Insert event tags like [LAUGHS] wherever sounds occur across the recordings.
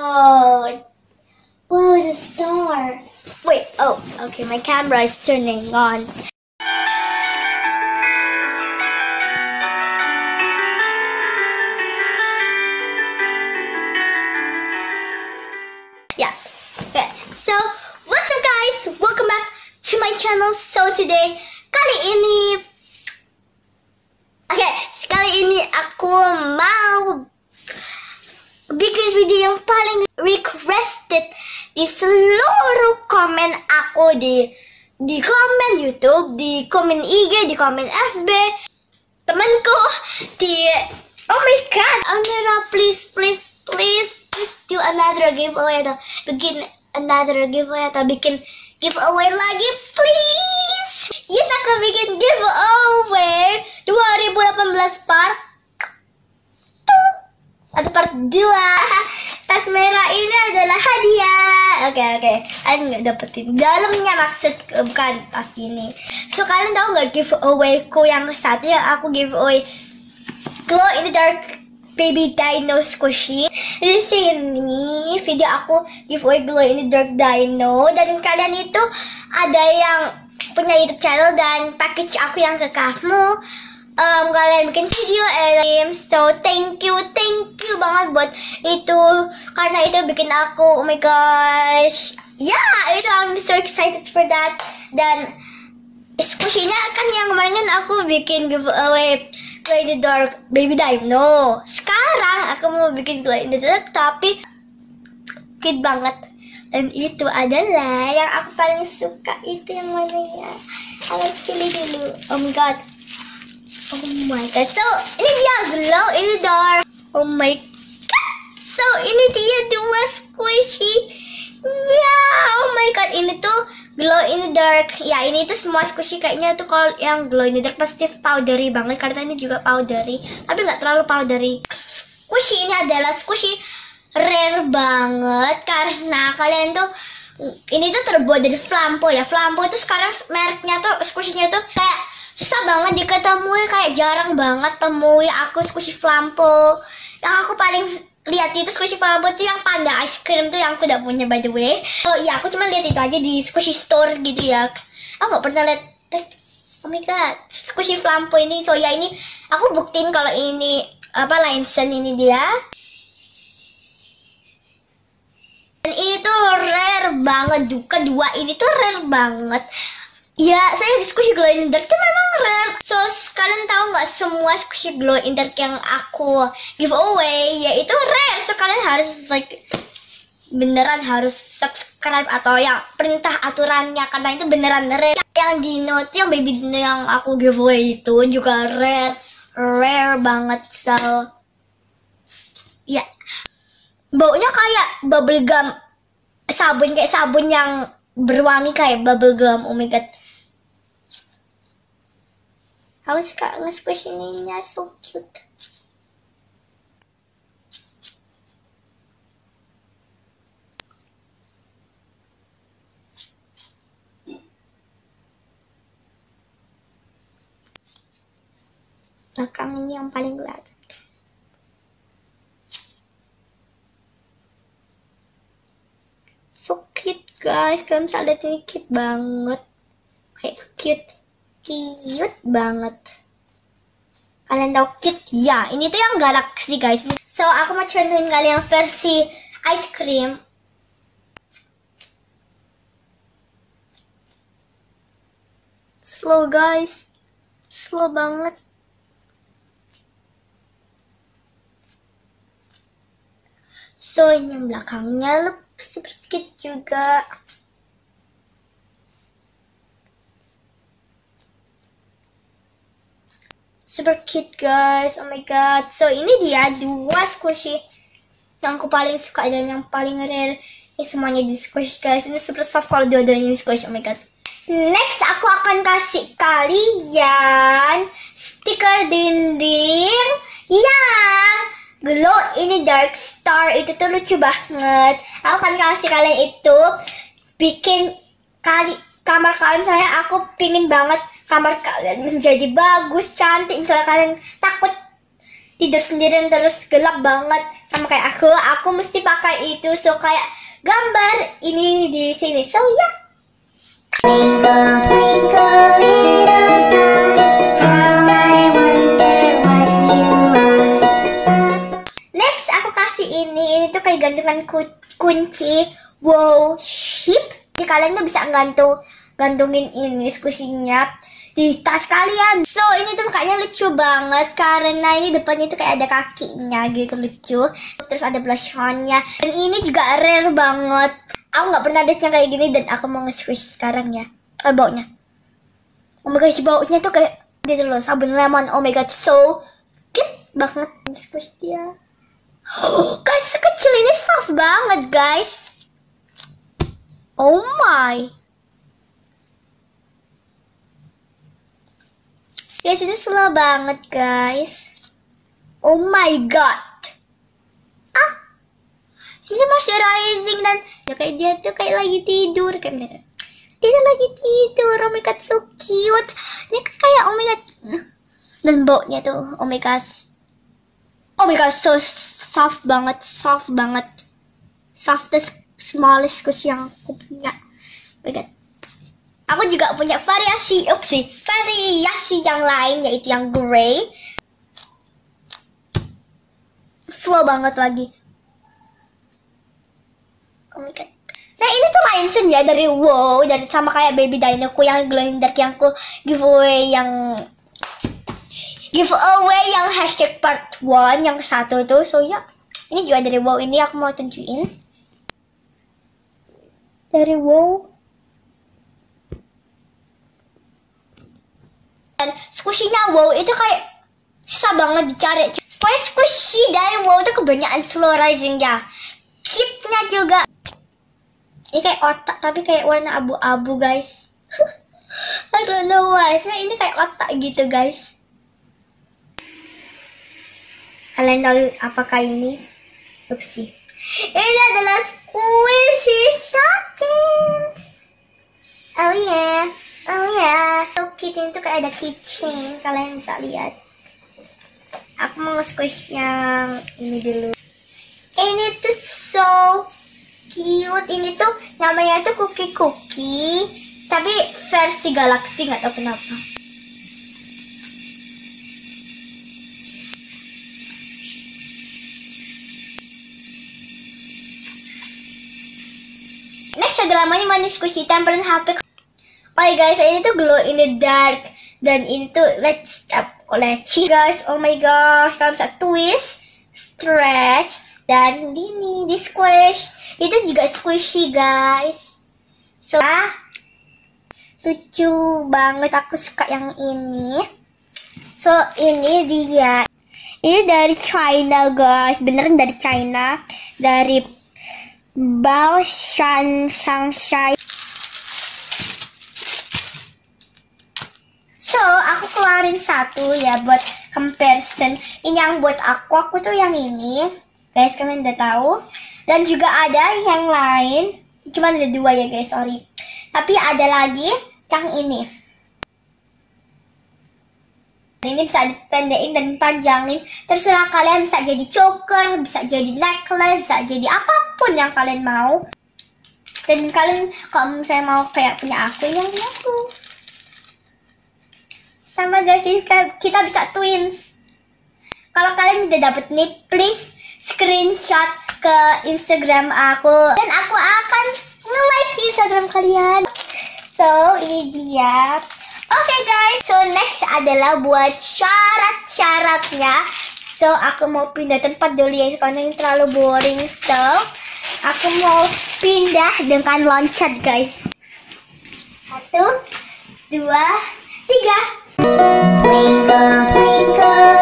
Oh, wow, oh, the star. Wait, oh, okay, my camera is turning on. Yeah, okay. So, what's up guys? Welcome back to my channel. So today, kali ini, okay, kali ini aku mau video yang paling requested di seluruh komen aku di di komen YouTube, di komen IG, di komen FB, temanku di Oh my god, Amira, please, please, please, please do another giveaway atau bikin another giveaway atau bikin giveaway lagi, please. Yes, aku bikin giveaway 2018 part atau part 2 tas merah ini adalah hadiah. Oke oke. Kalian nggak dapetin. Dalamnya maksud bukan tas ini. So kalian tahu nggak giveaway ku yang satu yang aku giveaway? Glow in the dark baby dino squishy. Di sini video aku giveaway glow in the dark dino. Dan kalian itu ada yang punya YouTube channel dan package aku yang ke kamu um, kalian bikin video and so thank you thank you banget buat itu. Karena itu bikin aku oh my gosh. Yeah, itu I'm so excited for that. Dan squishy-nya kan yang kemarin kan aku bikin giveaway Glow the Dark Baby Dino sekarang aku mau bikin Glow in the Dark tapi kid banget. Dan itu adalah yang aku paling suka. Itu yang mana ya? Alas pilih dulu. Oh my god Oh my god. So, ini dia glow in the dark. Oh my god. So, ini dia dua squishy. Ya, oh my god. Ini tuh glow in the dark. Ya, ini tuh semua squishy kayaknya tuh kalau yang glow in the dark pasti powdery banget karena ini juga powdery, tapi nggak terlalu powdery. Squishy ini adalah squishy rare banget karena kalian tuh ini tuh terbuat dari flampo ya. Flampo itu sekarang mereknya tuh squishy-nya tuh kayak susah banget diketemui kayak jarang banget temui aku squishy flampo yang aku paling lihat itu squishy flampo itu yang panda ice cream tuh yang aku udah punya by the way. Oh iya aku cuma lihat itu aja di squishy store gitu ya. Aku nggak pernah lihat. Oh my god squishy flampo ini. So ya ini aku buktiin kalau ini apa license ini dia. Dan ini tuh rare banget. Juga dua ini tuh rare banget. Ya, saya squishy dark itu memang rare. So, kalian tahu nggak semua squishy glow in dark yang aku give away yaitu rare. So, kalian harus like beneran harus subscribe atau yang perintah aturannya karena itu beneran rare. Yang dino itu yang baby dino yang aku give away itu juga rare, rare banget. So, ya, baunya kayak bubble gum sabun kayak sabun yang berwangi kayak bubble gum. Oh my god. Aku suka nge-squish ininya, so cute. Belakang ini yang paling kelihatan. So cute guys, kalian bisa lihat ini cute banget. Kayak cute cute banget. Kalian tahu cute? Ya, ini tuh yang galaxy guys. So, aku mau contohin kalian versi ice cream. Slow guys. Slow banget. So, ini yang belakangnya super cute juga. Super cute guys. Oh my god. So ini dia dua squishy yang aku paling suka dan yang paling rare. Ini semuanya di squish guys. Ini super soft kalau dua-duanya di squish oh my god. Next aku akan kasih kalian stiker dinding yang glow in the dark star. Itu tuh lucu banget. Aku akan kasih kalian itu bikin kali kamar kalian. Saya aku pingin banget kamar kalian menjadi bagus, cantik. Misalnya kalian takut tidur sendirian terus gelap banget. Sama kayak aku aku mesti pakai itu. So kayak gambar ini di sini. So ya. Yeah. Twinkle, twinkle, ini. Ini tuh kayak gantungan ku- kunci wow ship jadi kalian tuh bisa gantung gantungin ini squishy-nya di tas kalian so ini tuh kayaknya lucu banget karena ini depannya itu kayak ada kakinya gitu lucu. Terus ada blush on-nya. Dan ini juga rare banget. Aku nggak pernah lihat yang kayak gini dan aku mau nge-squish sekarang ya. Kayak baunya. Oh my gosh baunya tuh kayak gitu loh sabun lemon oh my god so cute banget squish dia. Guys sekecil ini soft banget guys. Oh my Guys, ini slow banget, guys. Oh my god. Ah. Ini masih rising dan ya kayak dia tuh kayak lagi tidur kayak bener. Dia lagi tidur. Oh my god, so cute. Ini kayak oh my god. Dan baunya tuh oh my god. Oh my god, so soft banget, soft banget. Softest, smallest squish yang aku punya. Oh my god. Aku juga punya variasi, upsi, variasi yang lain yaitu yang grey. Slow banget lagi. Oh my god. Nah ini tuh mindset ya dari wow, dari sama kayak baby dinoku yang glowing dark yang ku giveaway yang giveaway yang hashtag part 1 yang satu tuh. So ya, ini juga dari wow ini aku mau tunjukin. Dari wow dan squishy-nya wow itu kayak susah banget dicari. Supaya squishy dari wow itu kebanyakan slow rising ya. Kitnya juga. Ini kayak otak tapi kayak warna abu-abu guys. [LAUGHS] I don't know why. Nah, ini kayak otak gitu guys. Kalian tahu apakah ini? Upsi. Ini adalah squishy stockings oh yeah. Oh ya, ini tuh kayak ada keychain, kalian bisa lihat. Aku mau squish yang ini dulu. Ini tuh so cute. Ini tuh namanya tuh cookie cookie, tapi versi galaksi nggak tahu kenapa. Next adalah Money Money Squishy Tempered HP Oke guys, ini tuh glow in the dark dan ini tuh let's up collection guys. Oh my gosh, kalian bisa twist, stretch dan gini di squish. Itu juga squishy guys. So, ah, lucu banget aku suka yang ini. So, ini dia. Ini dari China guys, beneran dari China. Dari Bao Shan Shangshai So, aku keluarin satu ya buat comparison. Ini yang buat aku, aku tuh yang ini. Guys, kalian udah tahu. Dan juga ada yang lain. Cuma ada dua ya guys, sorry. Tapi ada lagi yang ini. Ini bisa dipendekin dan panjangin. Terserah kalian bisa jadi choker, bisa jadi necklace, bisa jadi apa pun yang kalian mau. Dan kalian kalau misalnya mau kayak punya aku, yang punya aku sama guys kita bisa twins. Kalau kalian udah dapet nih please screenshot ke instagram aku. Dan aku akan nge-like instagram kalian. So ini dia. Oke okay, guys. So next adalah buat syarat-syaratnya. So aku mau pindah tempat dulu ya karena ini terlalu boring. So aku mau pindah dengan loncat guys. Satu dua tiga Twinkle, twinkle,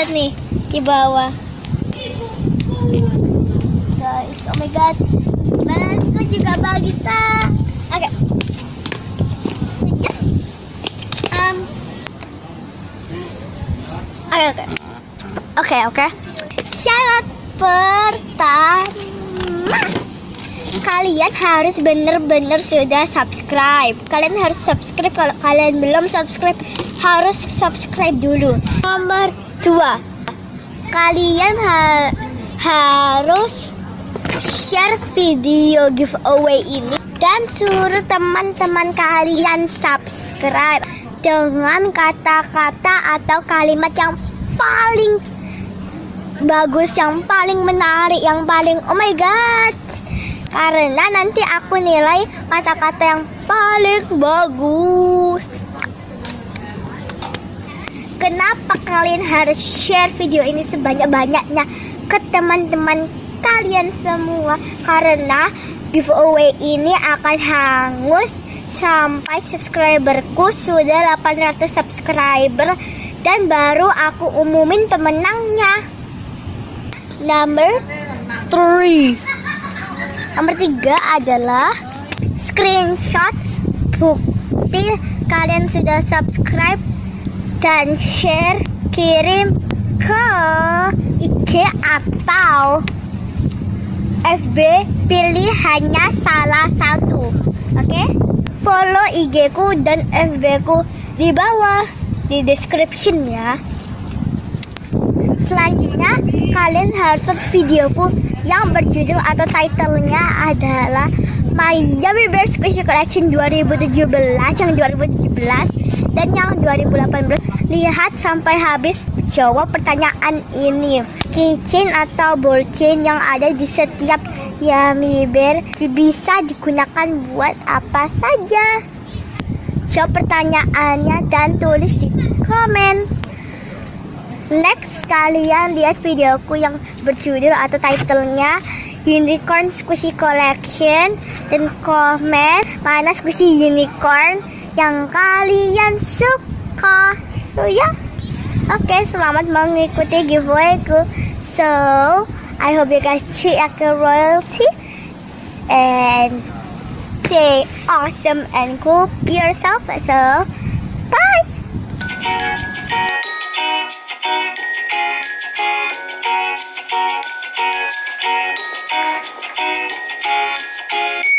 lihat nih di bawah god. Balasku juga bisa. Oke. Ya. Um. Oke oke. Oke oke. Syarat pertama kalian harus bener-bener sudah subscribe. Kalian harus subscribe kalau kalian belum subscribe harus subscribe dulu. Nomor dua, kalian ha- harus share video giveaway ini dan suruh teman-teman kalian subscribe dengan kata-kata atau kalimat yang paling bagus, yang paling menarik, yang paling oh my god. Karena nanti aku nilai kata-kata yang paling bagus. Kenapa kalian harus share video ini sebanyak-banyaknya ke teman-teman kalian semua? Karena giveaway ini akan hangus sampai subscriberku sudah 800 subscriber dan baru aku umumin pemenangnya. Number 3 Nomor tiga adalah screenshot bukti kalian sudah subscribe dan share kirim ke IG atau FB pilih hanya salah satu. Oke? Follow IG ku dan FB ku di bawah di description ya. Selanjutnya kalian harus videoku yang berjudul atau titlenya adalah Miami Bear Squishy Collection 2017 yang 2017 dan yang 2018 lihat sampai habis jawab pertanyaan ini. Keychain atau ballchain yang ada di setiap Yummy Bear bisa digunakan buat apa saja? Jawab pertanyaannya dan tulis di komen. Next, kalian lihat videoku yang berjudul atau titlenya Unicorn Squishy Collection. Dan komen mana squishy unicorn yang kalian suka. So yeah. Okay, selamat mengikuti giveawayku. So, I hope you guys treat like a royalty and stay awesome and cool. Be yourself. So, bye. Thank you.